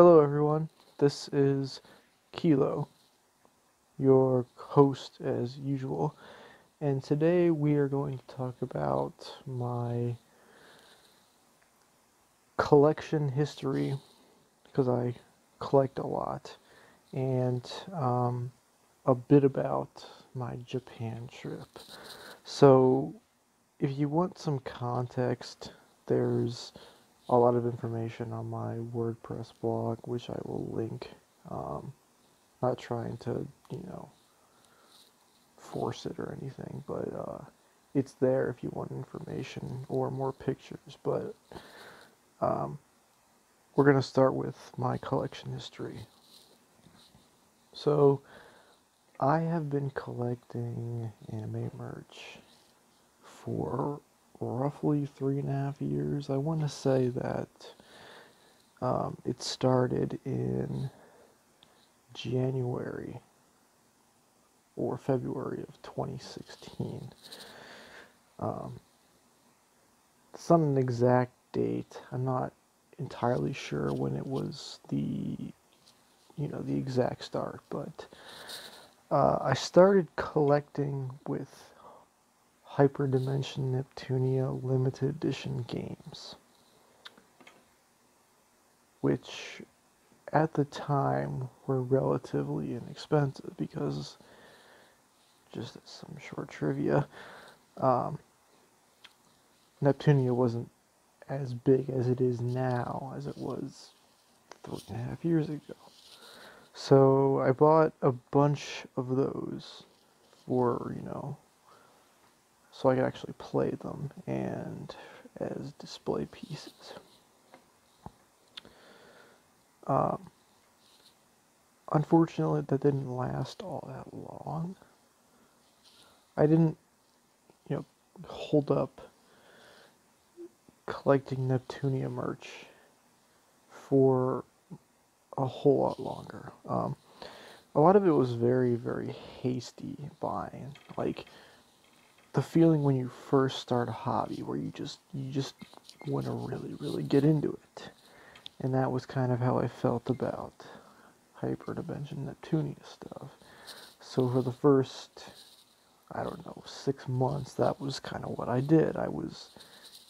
Hello, everyone. This is Keelloo, your host as usual. And today we are going to talk about my collection history because I collect a lot, and um, a bit about my Japan trip. So, if you want some context, there's a lot of information on my WordPress blog, which I will link. Um, not trying to, you know, force it or anything, but uh, it's there if you want information or more pictures. But um, we're going to start with my collection history. So, I have been collecting anime merch for roughly three and a half years. I want to say that um, it started in January or February of 2016. Um, it's not an exact date. I'm not entirely sure when it was the, you know, the exact start, but uh, I started collecting with Hyperdimension Neptunia limited edition games, which at the time were relatively inexpensive because, just some short trivia, um, Neptunia wasn't as big as it is now as it was three and a half years ago. So I bought a bunch of those for, you know, so I could actually play them and as display pieces. Um, unfortunately, that didn't last all that long. I didn't, you know, hold up collecting Neptunia merch for a whole lot longer. Um, a lot of it was very, very hasty buying. Like, the feeling when you first start a hobby where you just you just want to really really get into it. And that was kind of how i felt about hyperdimension neptunia stuff. So for the first i don't know six months that was kind of what i did. I was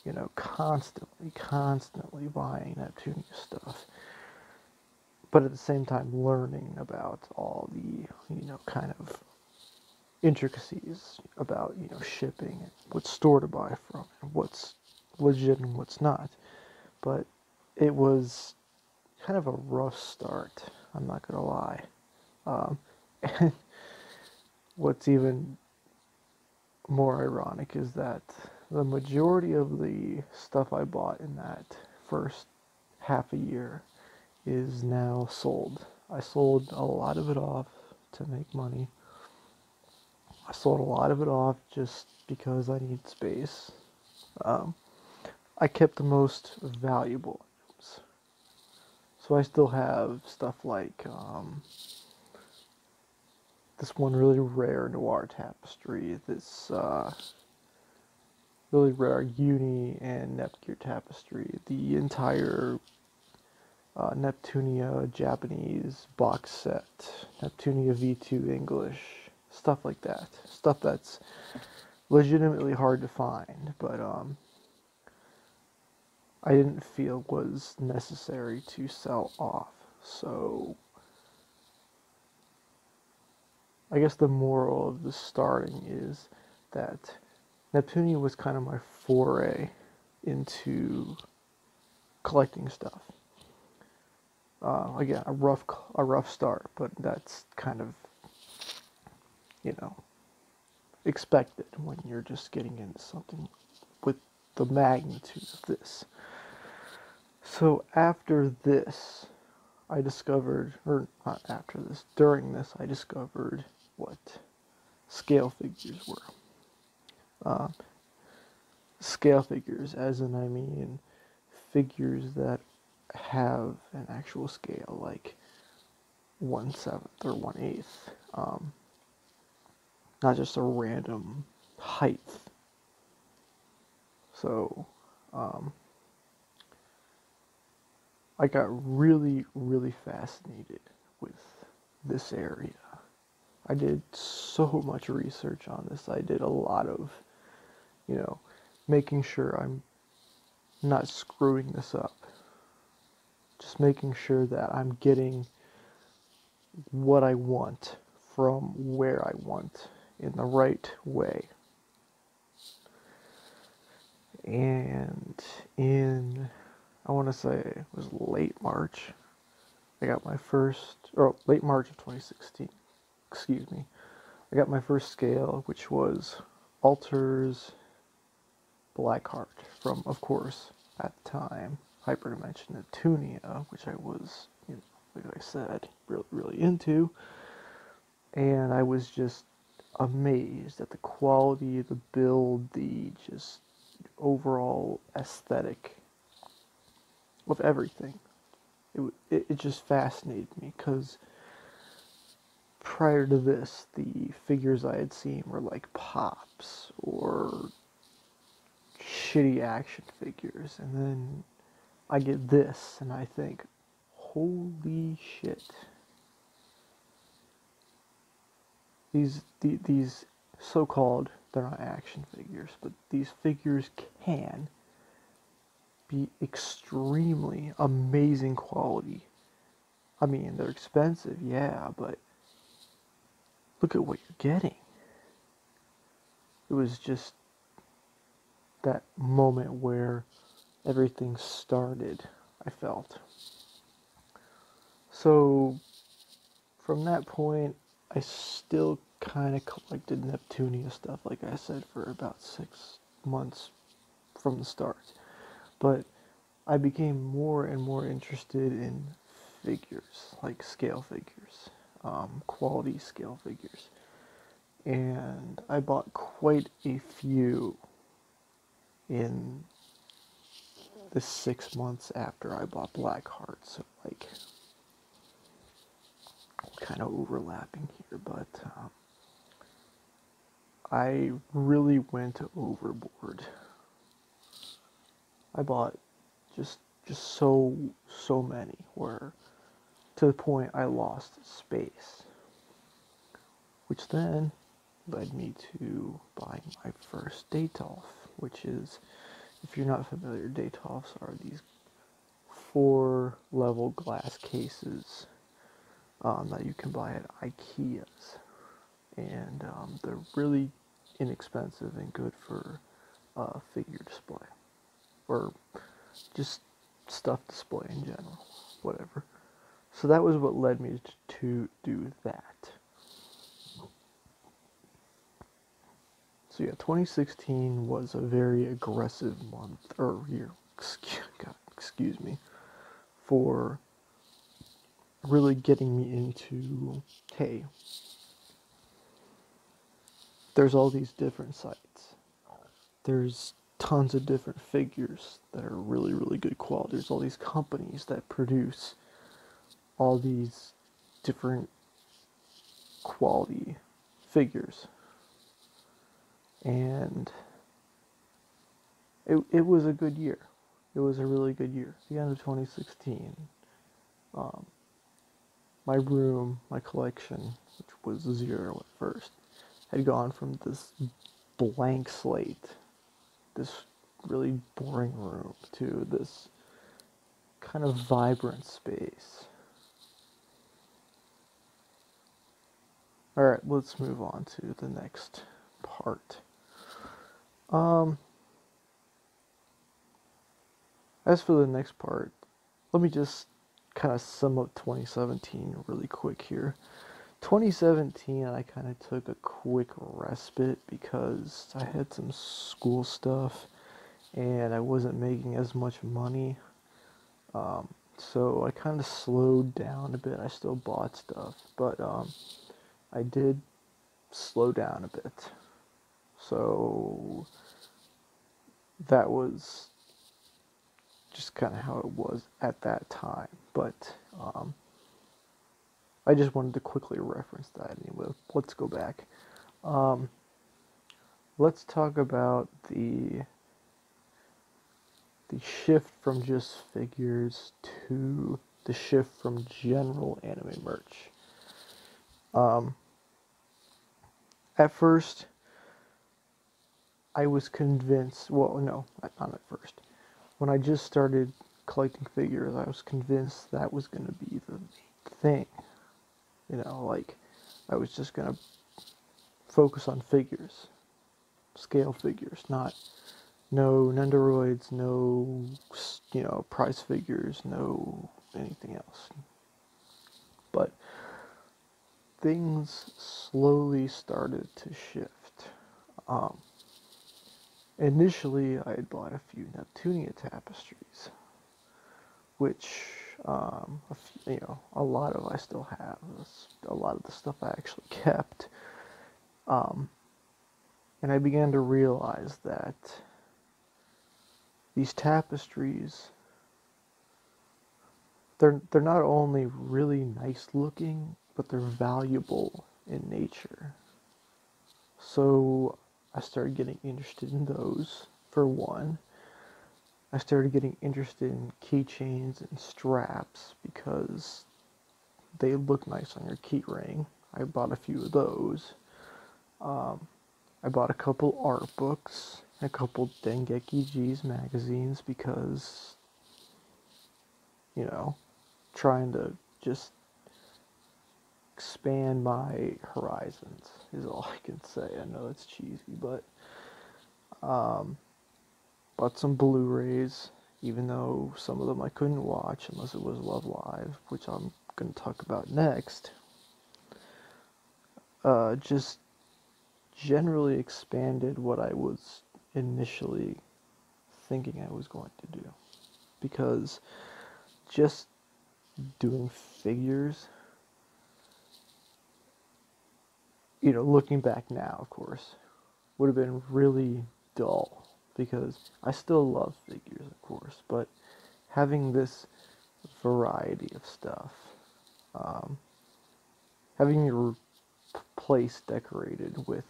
you know constantly constantly buying neptunia stuff but at the same time learning about all the you know kind of intricacies about you know shipping and what store to buy from and what's legit and what's not. But it was kind of a rough start i'm not gonna lie. Um, and what's even more ironic is that the majority of the stuff i bought in that first half a year is now sold. I sold a lot of it off to make money I sold a lot of it off just because I need space. Um, I kept the most valuable items. So I still have stuff like um, this one really rare Noire tapestry, this uh, really rare Uni and Nepgear tapestry, the entire uh, Neptunia Japanese box set, Neptunia V2 English, stuff like that. Stuff that's legitimately hard to find, but um, I didn't feel was necessary to sell off. So I guess the moral of the starting is that Neptunia was kind of my foray into collecting stuff. Uh, again, a rough a rough start, but that's kind of you know, expected when you're just getting into something with the magnitude of this. So after this, I discovered, or not after this, during this, I discovered what scale figures were. Uh, scale figures, as in, I mean, figures that have an actual scale, like one seventh or one eighth. Um, not just a random height. So, um, I got really, really fascinated with this area. I did so much research on this. I did a lot of, you know, making sure I'm not screwing this up. Just making sure that I'm getting what I want from where I want in the right way. And in, I want to say it was late March, I got my first, or late March of 2016, excuse me. I got my first scale, which was Alters Blackheart from, of course, at the time, Hyperdimension Neptunia, which I was, you know, like I said, really, really into. And I was just amazed at the quality, the build, the just overall aesthetic of everything. It, it, it just fascinated me because prior to this, the figures I had seen were like pops or shitty action figures, and then I get this, and I think, holy shit. These the, these so-called they're not action figures, but these figures can be extremely amazing quality. I mean, they're expensive, yeah, but look at what you're getting. It was just that moment where everything started, I felt. So from that point, I still kind of collected Neptunia stuff, like I said, for about six months from the start. But I became more and more interested in figures, like scale figures, um, quality scale figures. And I bought quite a few in the six months after I bought Blackheart. So, like, kind of overlapping here, but um, I really went overboard. I bought just just so so many where to the point I lost space. Which then led me to buying my first Detolf, which is if you're not familiar, Detolfs are these four level glass cases um, that you can buy at IKEA's. And um, they're really inexpensive and good for uh, figure display or just stuff display in general, whatever. So that was what led me to do that. So yeah, 2016 was a very aggressive month or year. Excuse, God, excuse me, for really getting me into hey, there's all these different sites. There's tons of different figures that are really, really good quality. There's all these companies that produce all these different quality figures. And it, it was a good year. It was a really good year. The end of 2016. Um, my room, my collection, which was zero at first, had gone from this blank slate, this really boring room, to this kind of vibrant space. Alright, let's move on to the next part. Um, as for the next part, let me just kind of sum up 2017 really quick here. 2017, I kind of took a quick respite because I had some school stuff and I wasn't making as much money. Um, so I kind of slowed down a bit. I still bought stuff, but um, I did slow down a bit. So that was just kind of how it was at that time. But um, I just wanted to quickly reference that anyway. Let's go back. Um, let's talk about the the shift from just figures to the shift from general anime merch. Um, at first, I was convinced. Well, no, not at first. When I just started collecting figures, I was convinced that was going to be the thing. You know, like I was just going to focus on figures, scale figures, not no Nendoroids, no you know prize figures, no anything else. But things slowly started to shift. Um, initially, I had bought a few Neptunia tapestries, which um, few, you know a lot of I still have. A lot of the stuff I actually kept. Um, and I began to realize that these tapestries they're they're not only really nice looking, but they're valuable in nature. So I started getting interested in those for one. I started getting interested in keychains and straps because they look nice on your keyring. I bought a few of those. Um, I bought a couple art books, a couple Dengeki G's magazines because, you know, trying to just expand my horizons is all I can say. I know it's cheesy, but um, bought some Blu-rays, even though some of them I couldn't watch unless it was Love Live, which I'm going to talk about next. Uh, just generally expanded what I was initially thinking I was going to do. Because just doing figures, you know, looking back now, of course, would have been really dull because I still love figures, of course, but having this variety of stuff, um, having your place decorated with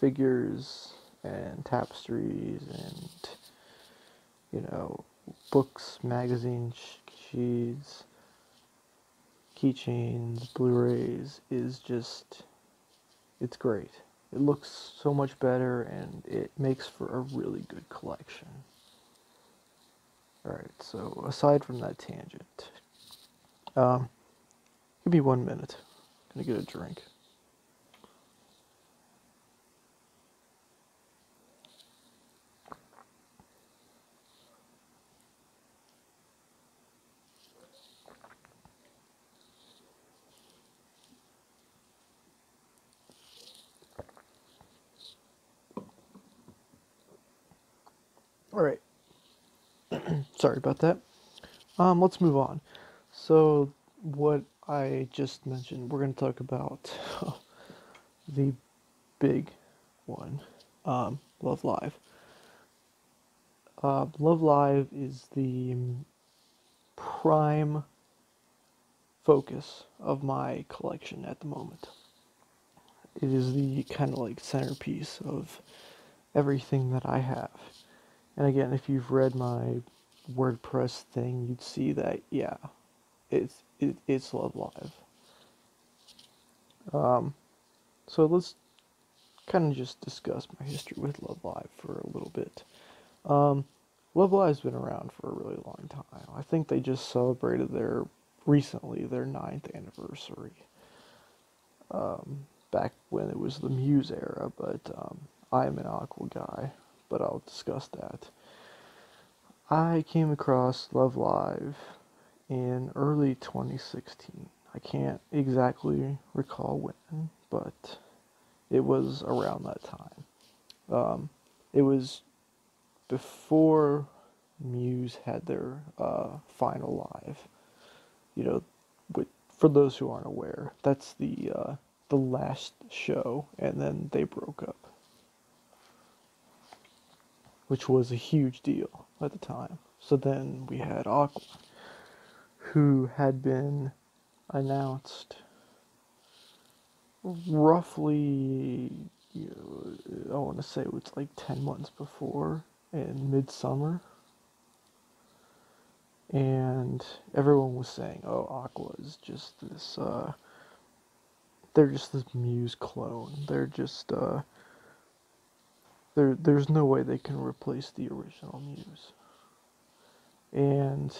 figures and tapestries and you know books, magazines, sheets, keychains, Blu-rays is just it's great. It looks so much better and it makes for a really good collection. Alright, so aside from that tangent, um, give me one minute. I'm gonna get a drink. All right. Sorry about that. Um, let's move on. So, what I just mentioned, we're going to talk about the big one, um, Love Live. Uh, Love Live is the prime focus of my collection at the moment. It is the kind of like centerpiece of everything that I have. And again, if you've read my WordPress thing, you'd see that yeah, it's it, it's Love Live. Um, so let's kind of just discuss my history with Love Live for a little bit. Um, Love Live's been around for a really long time. I think they just celebrated their recently their ninth anniversary. Um, back when it was the Muse era, but um, I'm an Aqours guy but I'll discuss that. I came across Love Live in early 2016. I can't exactly recall when, but it was around that time. Um, it was before Muse had their uh, final live. You know, with, for those who aren't aware, that's the uh, the last show, and then they broke up which was a huge deal at the time. So then we had Aqours, who had been announced roughly, you know, I want to say it was like 10 months before, in midsummer. And everyone was saying, oh, Aqours is just this, uh, they're just this Muse clone. They're just, uh, there, there's no way they can replace the original Muse. And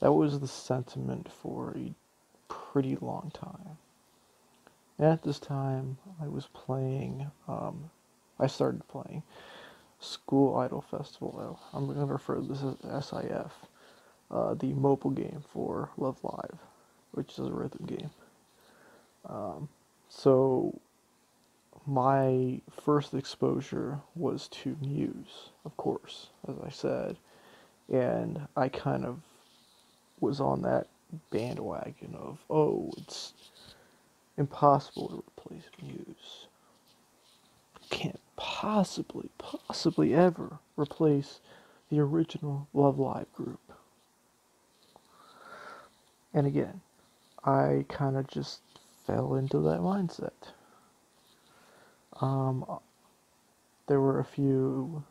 that was the sentiment for a pretty long time. And at this time, I was playing, um, I started playing School Idol Festival. I'm going to refer to this as SIF, uh, the mobile game for Love Live, which is a rhythm game. Um, so, my first exposure was to Muse, of course, as I said, and I kind of was on that bandwagon of, oh, it's impossible to replace Muse. Can't possibly, possibly ever replace the original Love Live group. And again, I kind of just fell into that mindset. Um, there were a few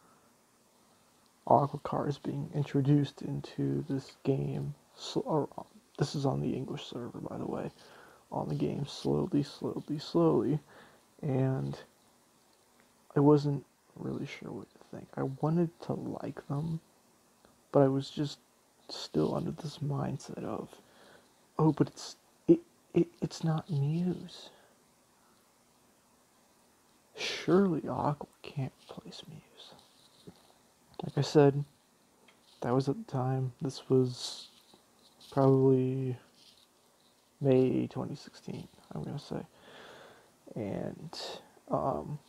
Aqours cars being introduced into this game. Or, this is on the English server, by the way. On the game, slowly, slowly, slowly, and I wasn't really sure what to think. I wanted to like them, but I was just still under this mindset of, oh, but it's it, it it's not Muse. Surely Aqours can't replace Muse. Like I said, that was at the time. This was probably May 2016, I'm going to say. And um,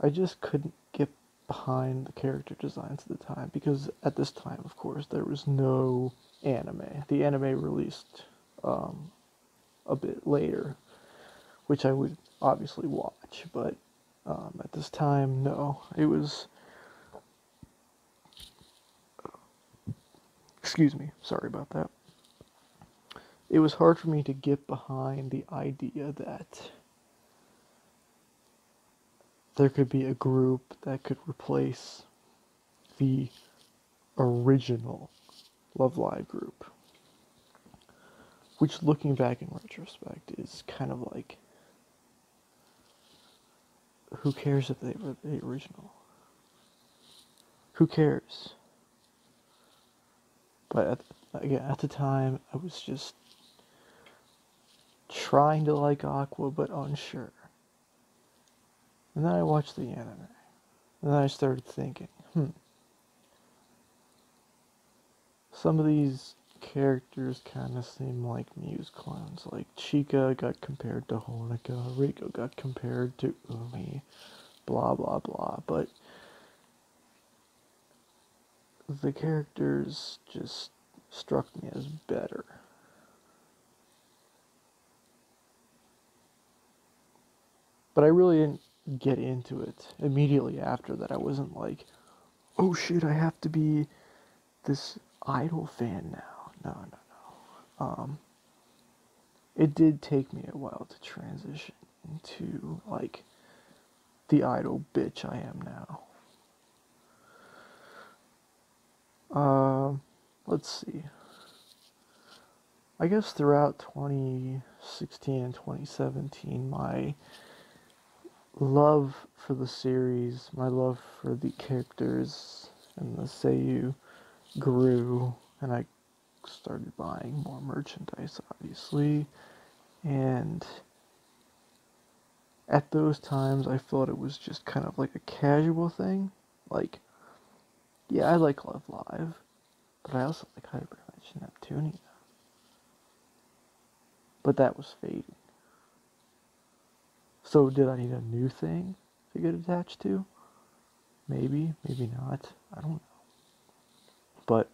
I just couldn't get behind the character designs at the time because at this time, of course, there was no anime. The anime released um, a bit later, which I would obviously watch, but um, at this time, no. It was Excuse me, sorry about that. It was hard for me to get behind the idea that there could be a group that could replace the original Love Live group. Which, looking back in retrospect, is kind of like who cares if they were the original? Who cares? But at, again, at the time, I was just trying to like Aqours, but unsure. And then I watched the anime. And then I started thinking, hmm. Some of these characters kind of seem like Muse clones. Like Chika got compared to Honoka, Riko got compared to Umi, blah blah blah. But the characters just struck me as better. But I really didn't get into it immediately after that. I wasn't like, oh shit, I have to be this idol fan now. No, no, no. Um, it did take me a while to transition into like the idol bitch I am now. Uh, let's see. I guess throughout 2016 and 2017, my love for the series, my love for the characters and the Seiyu grew, and I started buying more merchandise, obviously. And at those times, I felt it was just kind of like a casual thing. Like, yeah, I like Love Live, but I also like Hyperdimension Neptunia. But that was fading. So did I need a new thing to get attached to? Maybe, maybe not. I don't know. But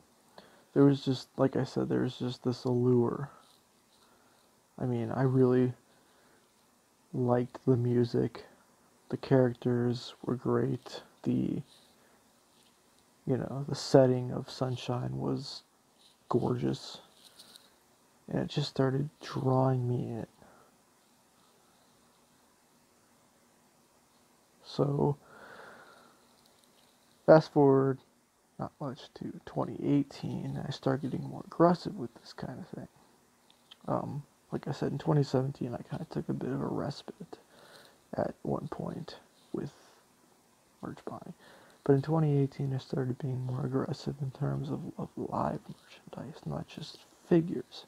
there was just, like I said, there was just this allure. I mean, I really liked the music. The characters were great. The you know, the setting of sunshine was gorgeous. And it just started drawing me in. So, fast forward not much to 2018, I started getting more aggressive with this kind of thing. Um, like I said, in 2017, I kind of took a bit of a respite at one point with merch buying. But in 2018, I started being more aggressive in terms of, of live merchandise, not just figures.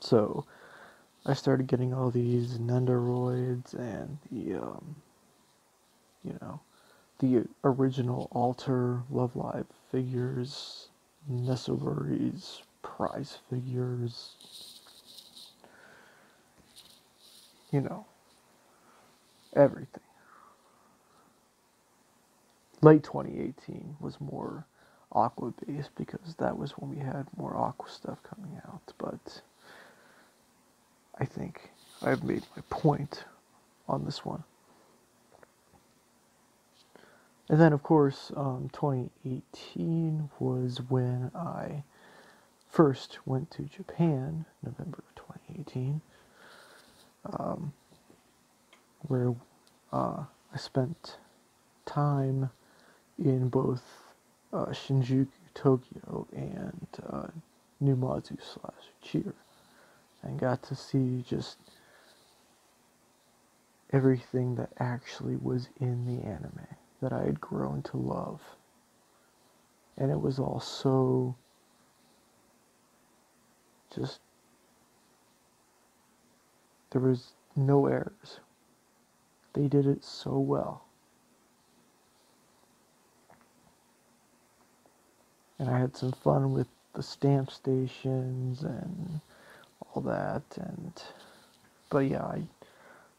So I started getting all these Nendoroids and the, um, you know, the original Alter Love Live figures, Nesoberis, prize figures, you know, everything. Late 2018 was more Aqours based because that was when we had more Aqours stuff coming out, but I think I've made my point on this one. And then, of course, um, 2018 was when I first went to Japan, November of 2018, um, where uh, I spent time in both uh, Shinjuku, Tokyo, and uh, Numazu slash Cheer, and got to see just everything that actually was in the anime that I had grown to love. And it was all so just there was no errors. They did it so well. And I had some fun with the stamp stations and all that and but yeah, I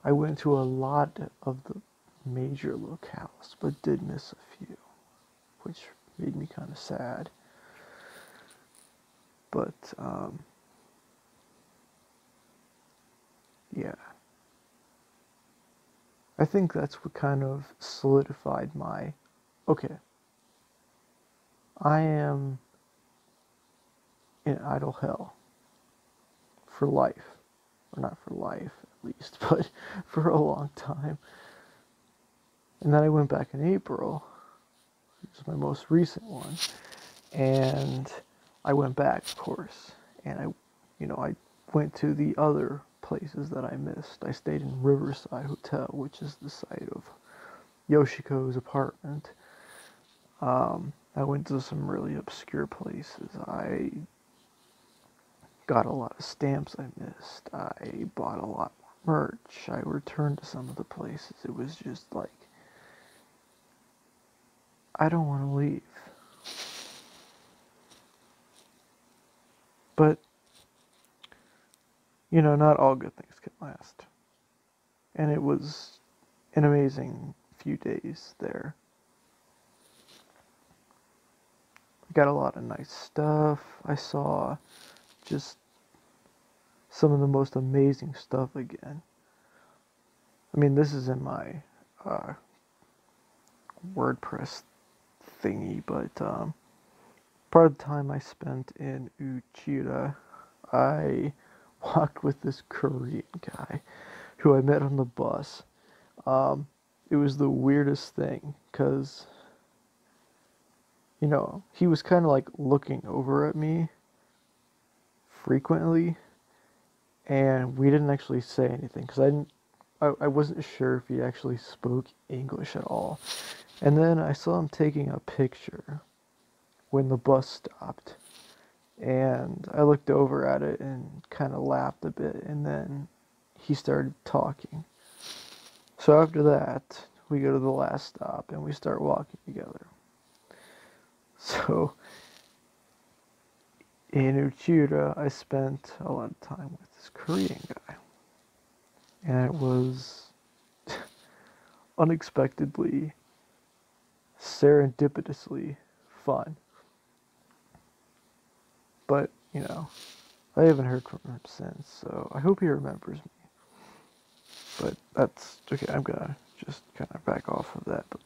I went to a lot of the major locales, but did miss a few, which made me kind of sad. But, um, yeah. I think that's what kind of solidified my okay. I am in idol hell for life. Or not for life, at least, but for a long time. And then I went back in April, which is my most recent one, and I went back, of course, and I, you know, I went to the other places that I missed. I stayed in Riverside Hotel, which is the site of Yoshiko's apartment. Um, I went to some really obscure places. I got a lot of stamps I missed. I bought a lot more merch. I returned to some of the places. It was just like I don't want to leave. But, you know, not all good things can last. And it was an amazing few days there. I got a lot of nice stuff. I saw just some of the most amazing stuff again. I mean, this is in my uh, WordPress thingy, but um, part of the time I spent in Uchiura, I walked with this Korean guy who I met on the bus. Um, it was the weirdest thing because, you know, he was kind of like looking over at me frequently, and we didn't actually say anything because I didn't. I, I wasn't sure if he actually spoke English at all. And then I saw him taking a picture when the bus stopped. And I looked over at it and kind of laughed a bit. And then he started talking. So after that, we go to the last stop and we start walking together. So in Uchiura, I spent a lot of time with this Korean guy. And it was unexpectedly serendipitously fun. But, you know, I haven't heard from him since, so I hope he remembers me. But that's okay, I'm gonna just kind of back off of that. But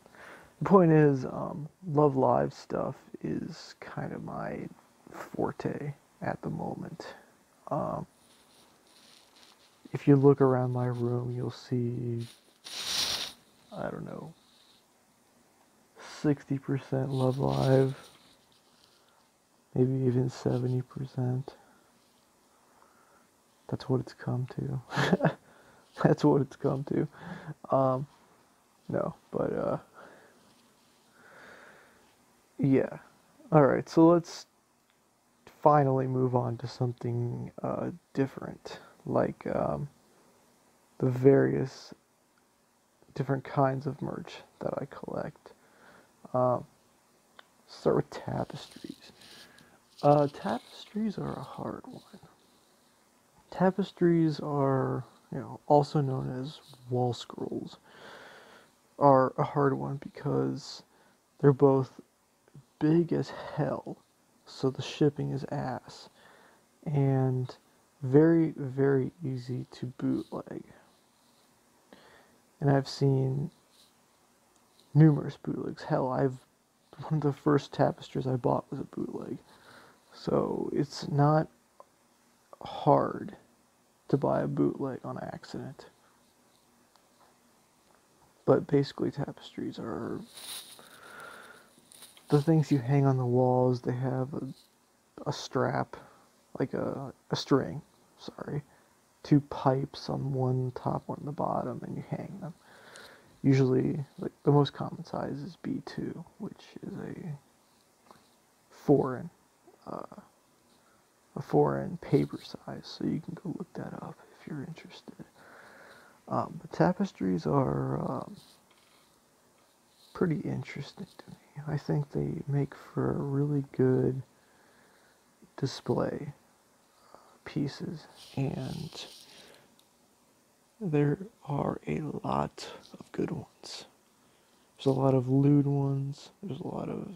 the point is, um, Love Live stuff is kind of my forte at the moment. Um, if you look around my room, you'll see, I don't know, 60% Love Live, maybe even 70%. That's what it's come to. That's what it's come to. Um, no, but uh, yeah. All right, so let's finally move on to something uh, different, like um, the various different kinds of merch that I collect. Um, start with tapestries. Uh, tapestries are a hard one. Tapestries are, you know, also known as wall scrolls, are a hard one because they're both big as hell, so the shipping is ass, and very, very easy to bootleg. And I've seen numerous bootlegs. Hell, I've one of the first tapestries I bought was a bootleg. So it's not hard to buy a bootleg on accident. But basically tapestries are the things you hang on the walls. They have a, a strap, like a, a string, sorry, two pipes on one top, one on the bottom, and you hang them usually like the most common size is B2, which is a foreign uh, a foreign paper size. So you can go look that up if you're interested. Um, but tapestries are um, pretty interesting to me. I think they make for really good display uh, pieces and there are a lot of good ones. There's a lot of lewd ones. There's a lot of,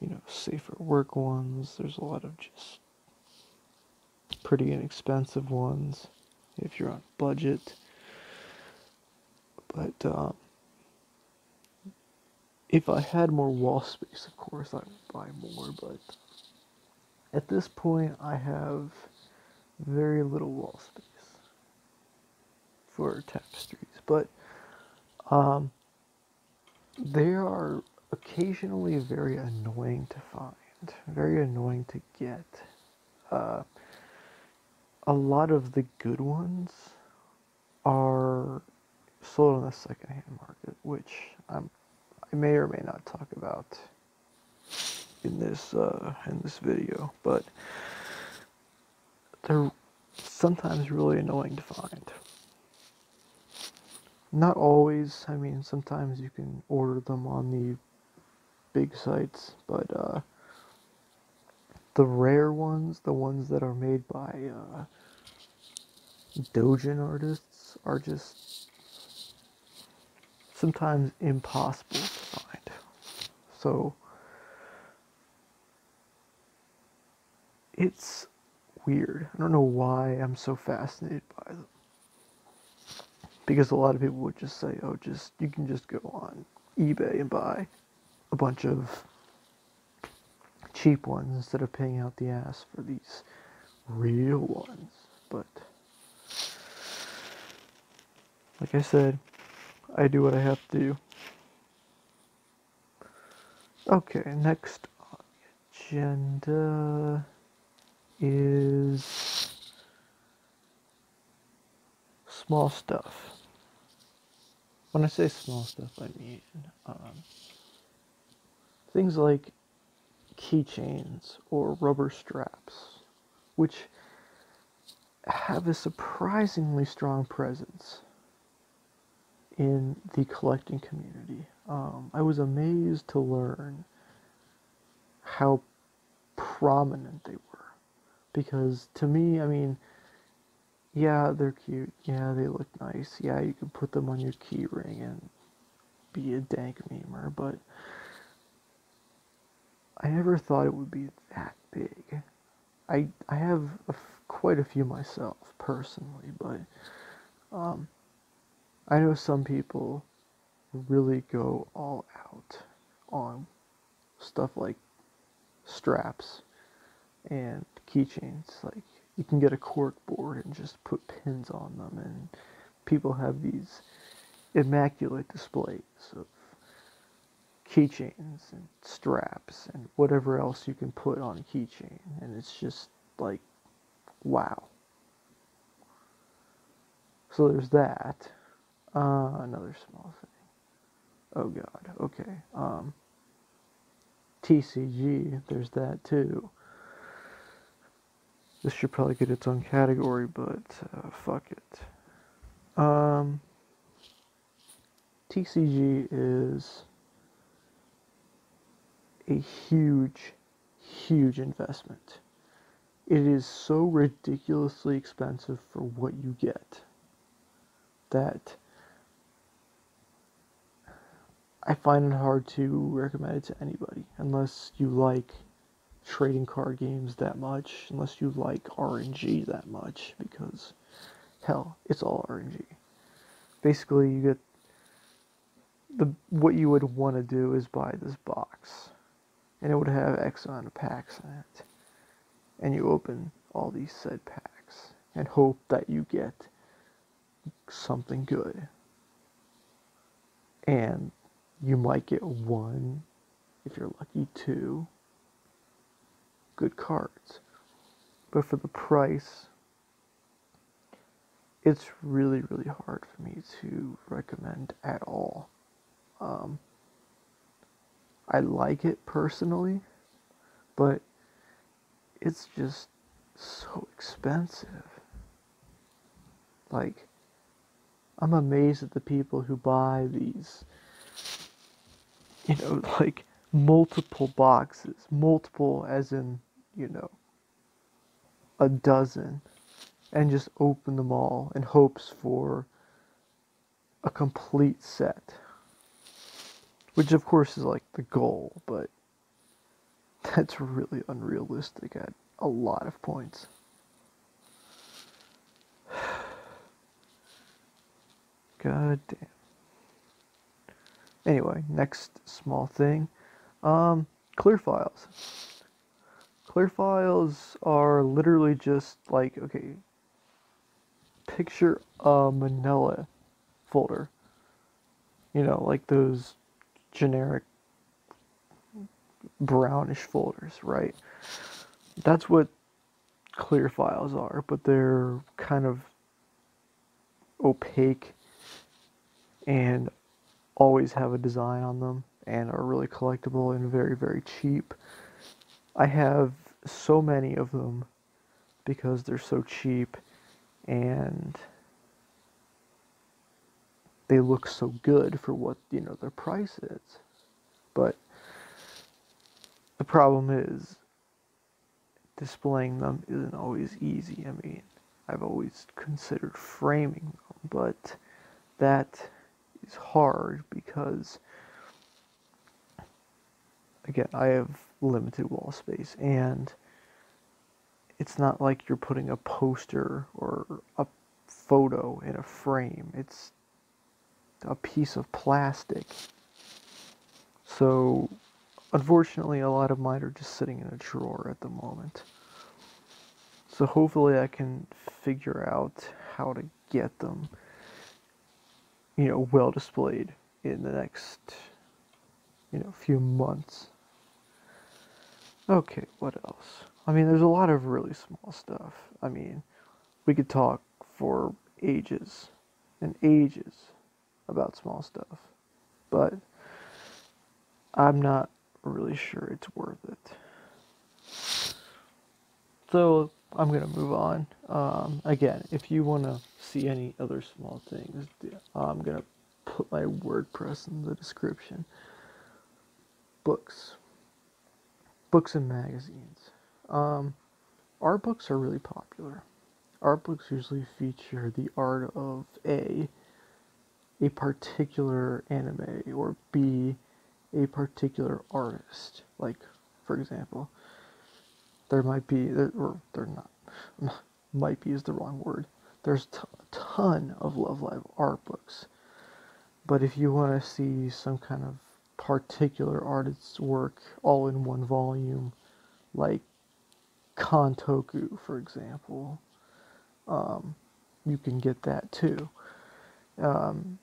you know, safer work ones. There's a lot of just pretty inexpensive ones if you're on budget. But um, if I had more wall space, of course, I would buy more. But at this point, I have very little wall space for tapestries, but um, they are occasionally very annoying to find, very annoying to get. Uh, a lot of the good ones are sold on the secondhand market, which I'm, I may or may not talk about in this uh, in this video, but they're sometimes really annoying to find. Not always. I mean, sometimes you can order them on the big sites, but uh, the rare ones, the ones that are made by uh, Dojin artists, are just sometimes impossible to find. So it's weird. I don't know why I'm so fascinated by them because a lot of people would just say, "Oh, just you can just go on eBay and buy a bunch of cheap ones instead of paying out the ass for these real ones." But like I said, I do what I have to do. Okay, next on the agenda is small stuff. When I say small stuff, I mean um, things like keychains or rubber straps, which have a surprisingly strong presence in the collecting community. Um, I was amazed to learn how prominent they were. Because to me, I mean, yeah, they're cute. Yeah, they look nice. Yeah, you can put them on your keyring and be a dank memer, but I never thought it would be that big. I I have a f- quite a few myself personally, but um, I know some people really go all out on stuff like straps and keychains. Like you can get a cork board and just put pins on them and people have these immaculate displays of keychains and straps and whatever else you can put on a keychain. And it's just like, wow. So there's that. Uh, another small thing. Oh god, okay. Um, TCG, there's that too. This should probably get its own category, but uh, fuck it. Um, TCG is a huge, huge investment. It is so ridiculously expensive for what you get that I find it hard to recommend it to anybody unless you like trading card games that much, unless you like RNG that much, because hell, it's all RNG. Basically, you get the what you would want to do is buy this box, and it would have X amount of packs in it, and you open all these said packs and hope that you get something good. And you might get one, if you're lucky, two good cards. But for the price, it's really, really hard for me to recommend at all. Um, I like it personally, but it's just so expensive. Like, I'm amazed at the people who buy these, you know, like multiple boxes, multiple as in, you know, a dozen, and just open them all in hopes for a complete set. Which, of course, is like the goal, but that's really unrealistic at a lot of points. God damn. Anyway, next small thing. Um, clear files. Clear files are literally just like, okay, picture a manila folder. You know, like those generic brownish folders, right? That's what clear files are, but they're kind of opaque and always have a design on them and are really collectible and very, very cheap. I have so many of them because they're so cheap and they look so good for what you know their price is. But the problem is displaying them isn't always easy. I mean, I've always considered framing them, but that is hard because again, I have limited wall space and it's not like you're putting a poster or a photo in a frame. It's a piece of plastic. So, unfortunately, a lot of mine are just sitting in a drawer at the moment. So, hopefully, I can figure out how to get them you know, well displayed in the next, you know, few months. Okay, what else? I mean, there's a lot of really small stuff. I mean, we could talk for ages and ages about small stuff, but I'm not really sure it's worth it. So I'm gonna move on. Um, again, if you want to see any other small things, I'm gonna put my WordPress in the description. Books, books and magazines. Um, art books are really popular. Art books usually feature the art of a a particular anime or b a particular artist. Like, for example, there might be, or they're not, might be is the wrong word. There's a ton of Love Live art books. But if you want to see some kind of particular artist's work all in one volume, like Kantoku, for example, um, you can get that too. Um,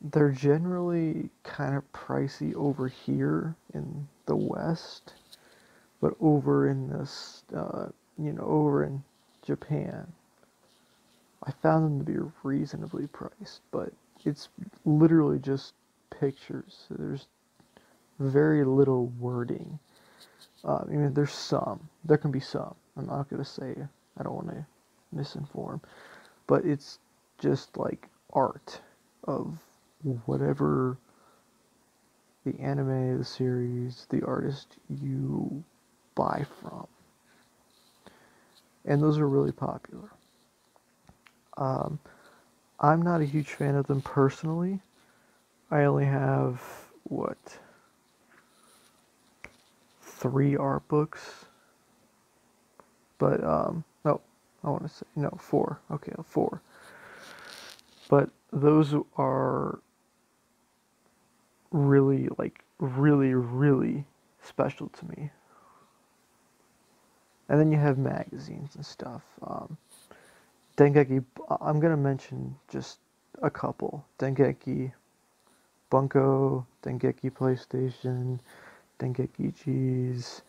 they're generally kind of pricey over here in the West, but over in this, uh, you know, over in Japan, I found them to be reasonably priced, but it's literally just pictures. There's very little wording. Uh, I mean, there's some. There can be some. I'm not gonna say. I don't want to misinform, but it's just like art of whatever the anime, the series, the artist you buy from. And those are really popular. Um, I'm not a huge fan of them personally. I only have, what, three art books? But, um, no, I want to say, no, four. Okay, four. But those are really, like, really, really special to me. And then you have magazines and stuff. Um, Dengeki, I'm going to mention just a couple. Dengeki Bunko, Dengeki PlayStation, Dengeki G's,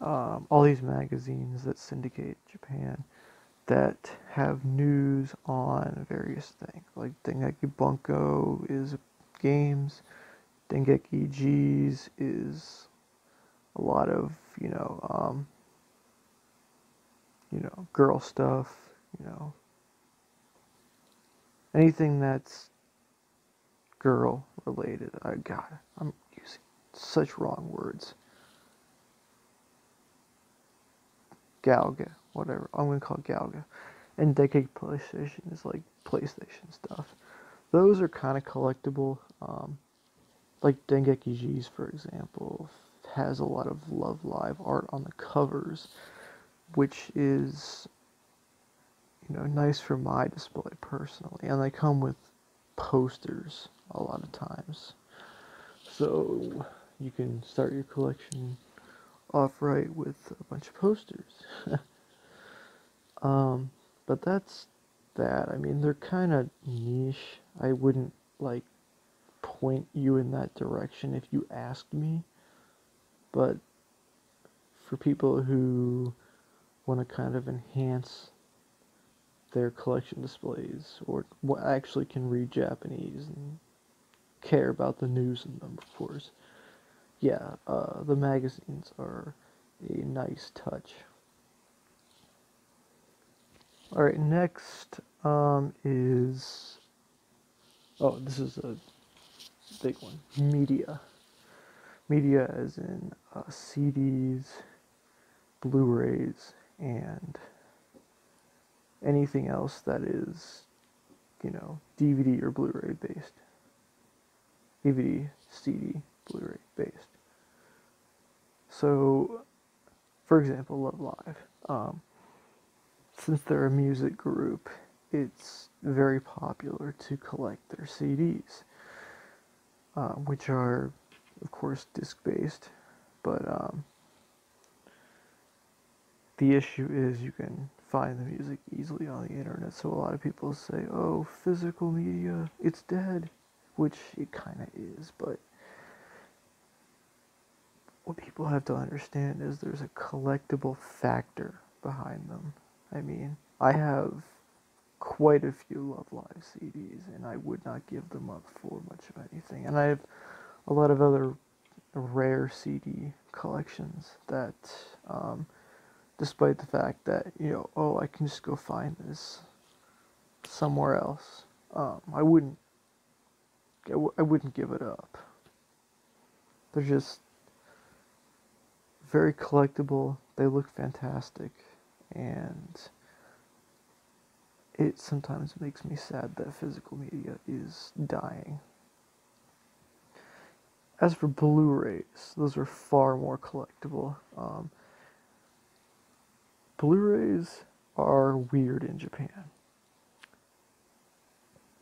um, all these magazines that syndicate Japan that have news on various things. Like Dengeki Bunko is games, Dengeki G's is a lot of, you know, um, you know, girl stuff, you know, anything that's girl related. I got it. I'm using such wrong words. Galga, whatever. I'm gonna call it Galga. And Dengeki PlayStation is like PlayStation stuff. Those are kind of collectible. Um, like Dengeki G's, for example, has a lot of Love Live art on the covers, which is, you know, nice for my display personally. And they come with posters a lot of times. So you can start your collection off right with a bunch of posters. um, but that's that. I mean, they're kind of niche. I wouldn't like point you in that direction if you asked me. But for people who want to kind of enhance their collection displays or actually can read Japanese and care about the news in them, of course. Yeah, uh, the magazines are a nice touch. All right, next um, is oh, this is a big one. Media, media, as in uh, CDs, Blu-rays, and anything else that is, you know, DVD or Blu-ray based. DVD, CD, Blu-ray based. So, for example, Love Live. Um, since they're a music group, it's very popular to collect their CDs, uh, which are, of course, disc based. But um, the issue is you can find the music easily on the internet. So a lot of people say, "Oh, physical media, it's dead." which it kind of is, but what people have to understand is there's a collectible factor behind them. I mean, I have quite a few Love Live CDs, and I would not give them up for much of anything. And I have a lot of other rare CD collections that, um, despite the fact that, you know, oh, I can just go find this somewhere else, um, I wouldn't I w- I wouldn't give it up. They're just very collectible. They look fantastic, and it sometimes makes me sad that physical media is dying. As for Blu-rays, those are far more collectible. Um, Blu-rays are weird in Japan.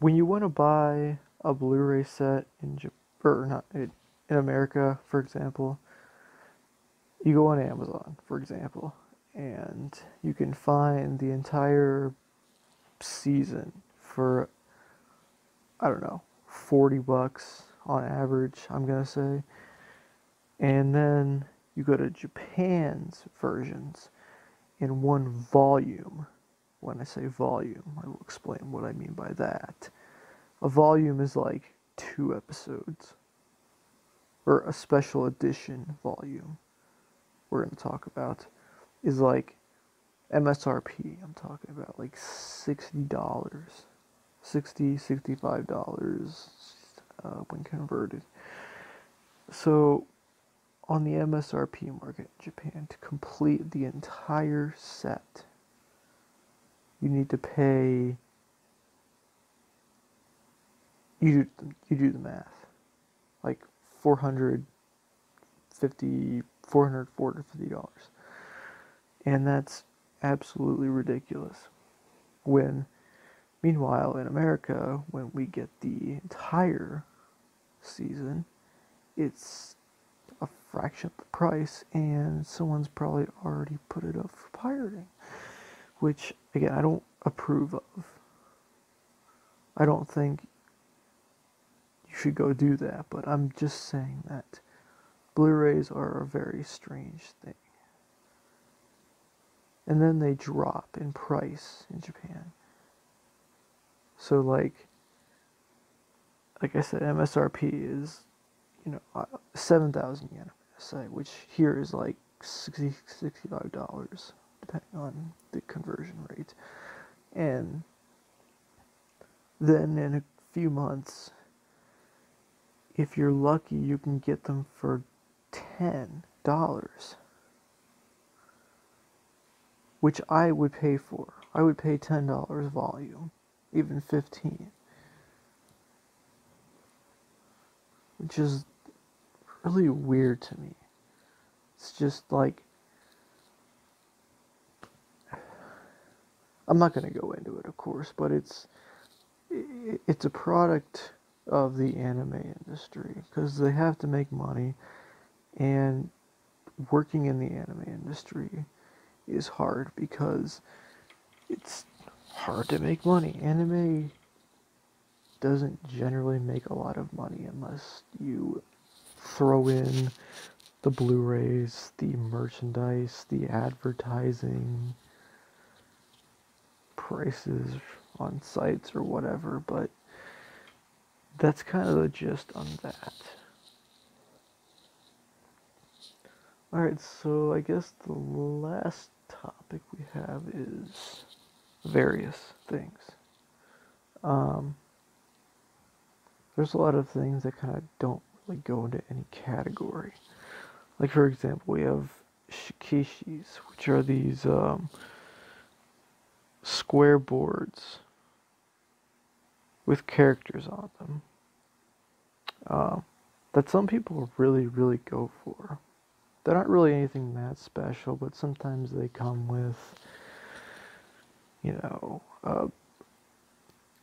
When you want to buy a Blu-ray set in Japan, or not in America, for example, you go on Amazon, for example, and you can find the entire season for I don't know, 40 bucks on average, I'm going to say. And then you go to Japan's versions in one volume. When I say volume, I will explain what I mean by that. A volume is like two episodes, or a special edition volume we're going to talk about is like MSRP. I'm talking about like $60, 60 $65 uh, when converted. So on the MSRP market in Japan to complete the entire set. You need to pay. You do, you do the math, like 450 450 dollars, and that's absolutely ridiculous. When, meanwhile, in America, when we get the entire season, it's a fraction of the price, and someone's probably already put it up for pirating, which again I don't approve of. I don't think you should go do that, but I'm just saying that Blu-rays are a very strange thing. And then they drop in price in Japan. So like like I said MSRP is you know, uh, 7,000 yen, say, which here is like 60 $65, depending on the conversion rate. And then in a few months, if you're lucky, you can get them for $10, which I would pay for. I would pay $10 volume, even 15 which is really weird to me. It's just like I'm not going to go into it, of course, but it's it's a product of the anime industry because they have to make money, and working in the anime industry is hard because it's hard to make money. Anime doesn't generally make a lot of money unless you throw in the Blu-rays, the merchandise, the advertising, prices on sites or whatever, but that's kind of the gist on that. Alright, so I guess the last topic we have is various things. Um, there's a lot of things that kind of don't really go into any category. Like, for example, we have shikishis, which are these um, square boards with characters on them uh, that some people really, really go for. They're not really anything that special, but sometimes they come with, you know, a,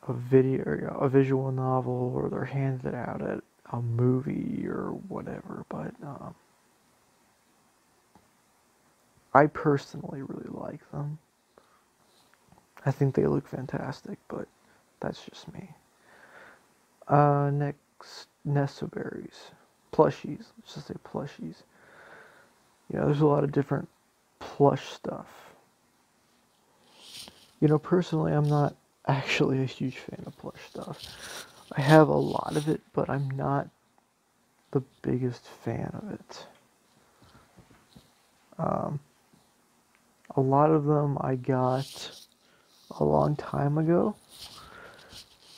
a video, a visual novel, or they're handed out at a movie or whatever, but um, I personally really like them. I think they look fantastic, but that's just me. Uh, next, Nesoberis. Plushies. Let's just say plushies. You know, there's a lot of different plush stuff. You know, personally, I'm not actually a huge fan of plush stuff. I have a lot of it, but I'm not the biggest fan of it. Um, a lot of them I got a long time ago.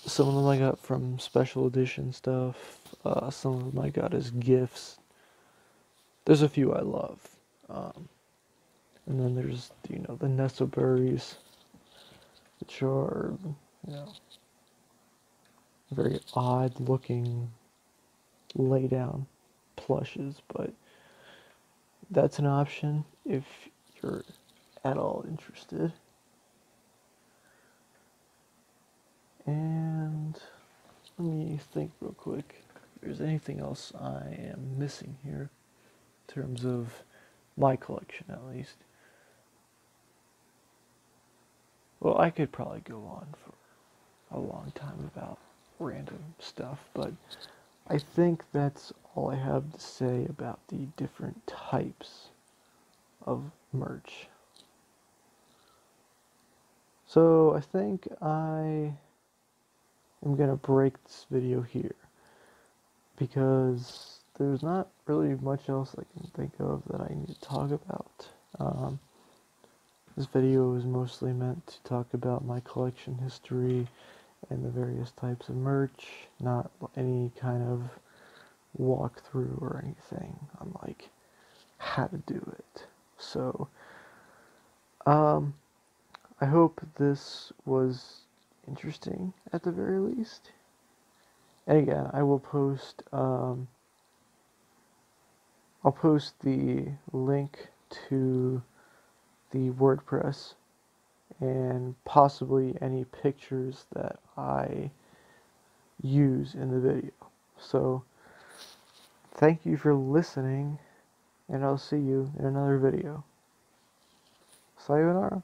Some of them I got from special edition stuff. Uh, some of them I got as gifts. There's a few I love. Um, and then there's, you know, the Nesoberis, which are, you know, very odd looking lay down plushes, but that's an option if you're at all interested. And let me think real quick if there's anything else I am missing here in terms of my collection at least. Well, I could probably go on for a long time about random stuff, but I think that's all I have to say about the different types of merch. So I think I am going to break this video here because there's not really much else I can think of that I need to talk about. Um, this video is mostly meant to talk about my collection history and the various types of merch, not any kind of walkthrough or anything on like how to do it. So, um, I hope this was interesting at the very least. And again, I will post, um, I'll post the link to the WordPress and possibly any pictures that I use in the video. So, thank you for listening, and I'll see you in another video. Sayonara.